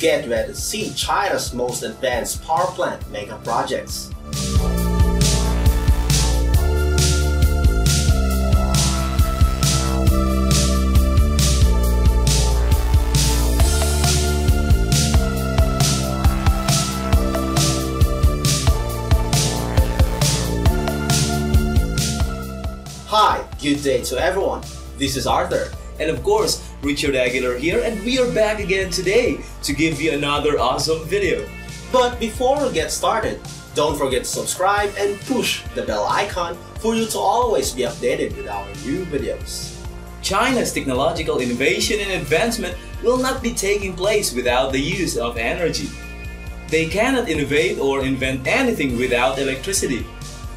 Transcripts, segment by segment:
Get ready to see China's most advanced power plant mega projects. Hi, good day to everyone. This is Arthur. And of course, Richard Aguilar here, and we are back again today to give you another awesome video. But before we get started, don't forget to subscribe and push the bell icon for you to always be updated with our new videos. China's technological innovation and advancement will not be taking place without the use of energy. They cannot innovate or invent anything without electricity.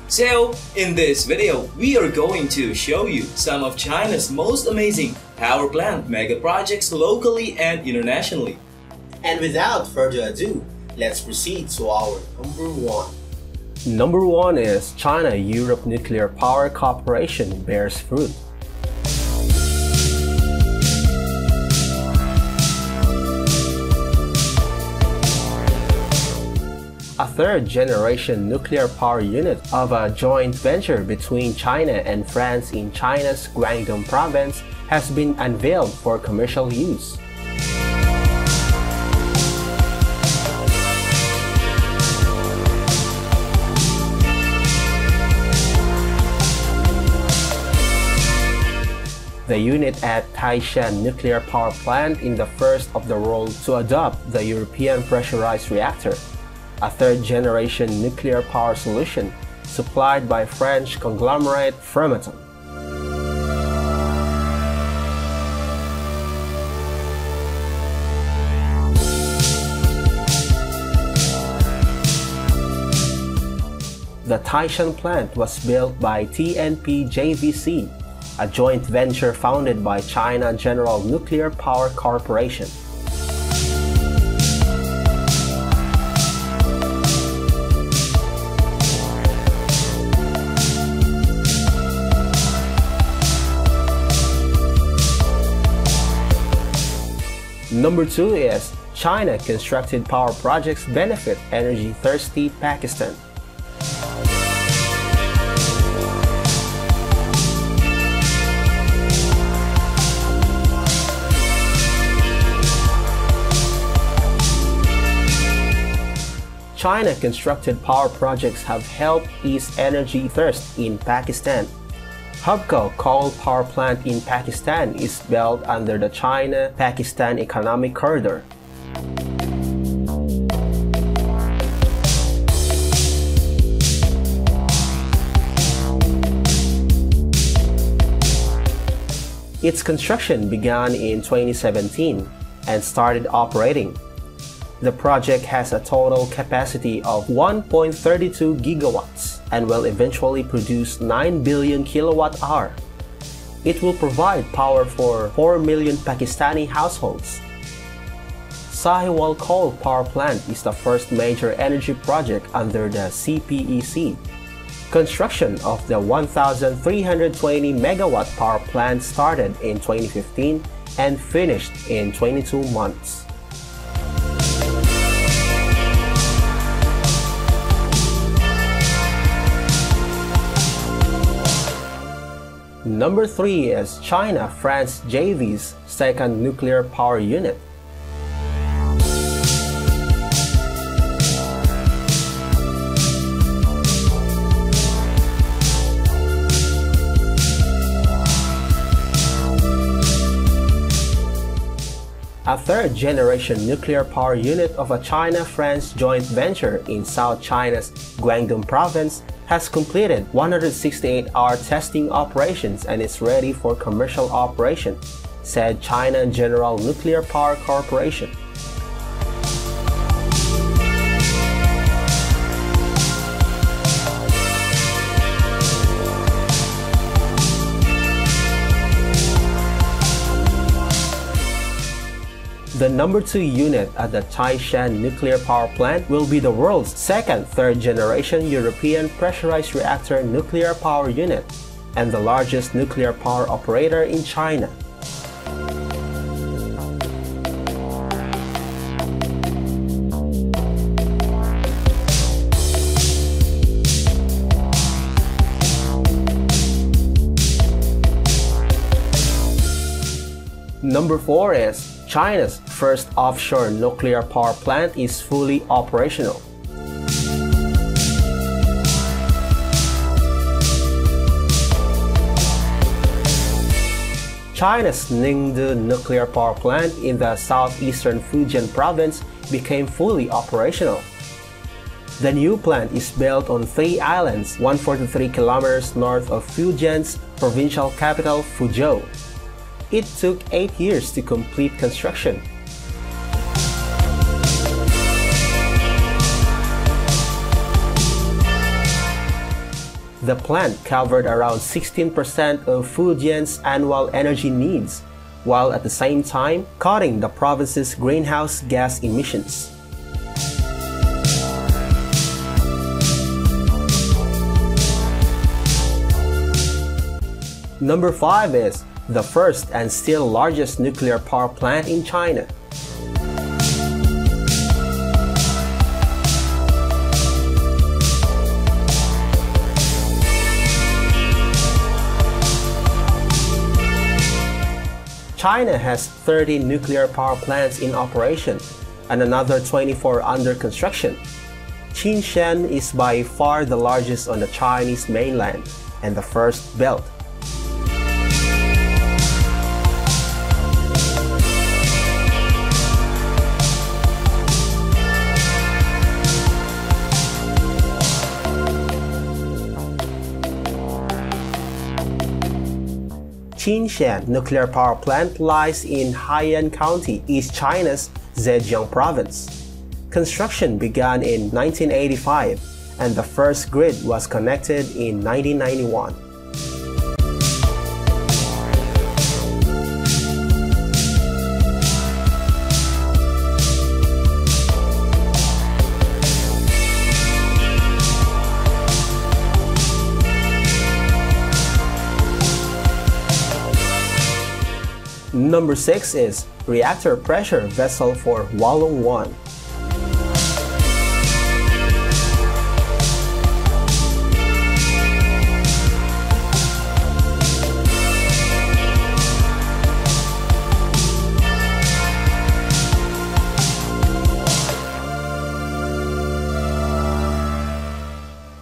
So, in this video, we are going to show you some of China's most amazing power plant mega projects locally and internationally. And without further ado, let's proceed to our number one. Number one is China Europe Nuclear Power Cooperation bears fruit. a third-generation nuclear power unit of a joint venture between China and France in China's Guangdong province has been unveiled for commercial use. The unit at Taishan Nuclear Power Plant is the first of the world to adopt the European pressurized reactor a third-generation nuclear power solution supplied by French conglomerate Framatome. The Taishan plant was built by TNP JVC, a joint venture founded by China General Nuclear Power Corporation. Number two is China constructed power projects benefit energy thirsty Pakistan. China constructed power projects have helped ease energy thirst in Pakistan Hubco coal power plant in Pakistan is built under the China-Pakistan Economic Corridor. Its construction began in 2017 and started operating. The project has a total capacity of 1.32 gigawatts and will eventually produce 9 billion kilowatt hour. It will provide power for 4 million Pakistani households. Sahiwal Coal Power Plant is the first major energy project under the CPEC. Construction of the 1,320 megawatt power plant started in 2015 and finished in 22 months. Number 3 is China-France JV's second nuclear power unit. A third-generation nuclear power unit of a China-France joint venture in South China's Guangdong province has completed 168-hour testing operations and is ready for commercial operation, said China General Nuclear Power Corporation. The number 2 unit at the Taishan nuclear power plant will be the world's second third-generation European pressurized reactor nuclear power unit and the largest nuclear power operator in China. Number 4 is China's first offshore nuclear power plant is fully operational. China's Ningde nuclear power plant in the southeastern Fujian province became fully operational. The new plant is built on three islands 143 kilometers north of Fujian's provincial capital Fuzhou. It took 8 years to complete construction. The plant covered around 16% of Fujian's annual energy needs, while at the same time cutting the province's greenhouse gas emissions. Number 5 is the first and still largest nuclear power plant in China. China has 30 nuclear power plants in operation and another 24 under construction. Qinshan is by far the largest on the Chinese mainland and the first built. Qinshan nuclear power plant lies in Haiyan County, East China's Zhejiang province. Construction began in 1985 and the first grid was connected in 1991. Number 6 is Reactor Pressure Vessel for Hualong 1.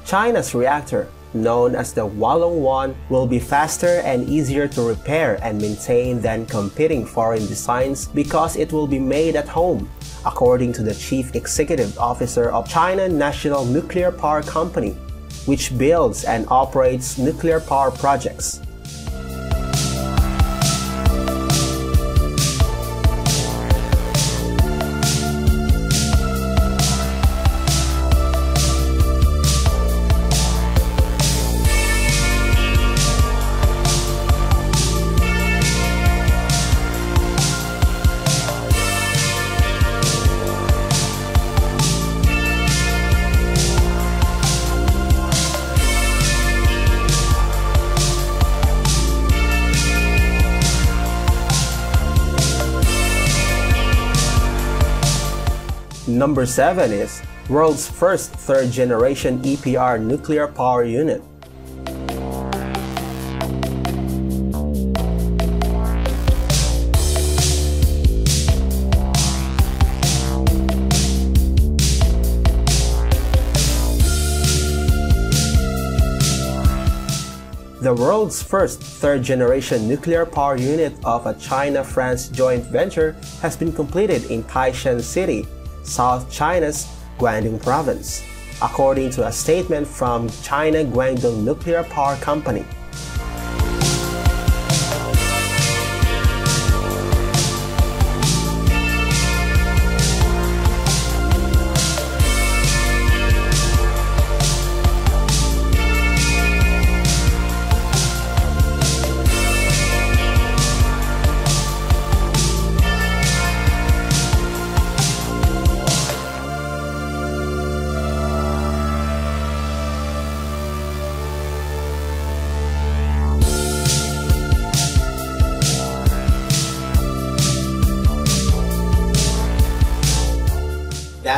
China's reactor known as the Hualong 1, will be faster and easier to repair and maintain than competing foreign designs because it will be made at home, according to the Chief Executive Officer of China National Nuclear Power Company, which builds and operates nuclear power projects. Number 7 is world's first third generation EPR nuclear power unit. The world's first third generation nuclear power unit of a China France joint venture has been completed in Taishan City, South China's Guangdong province, according to a statement from China Guangdong Nuclear Power Company.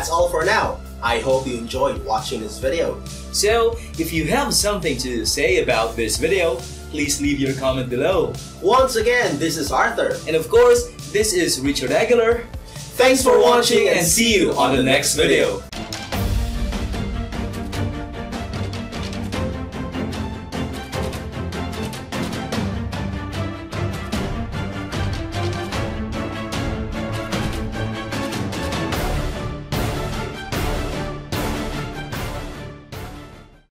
That's all for now. I hope you enjoyed watching this video. So, if you have something to say about this video, please leave your comment below. Once again, this is Arthur. And of course, this is Richard Aguilar. Thanks for watching and see you on the next video.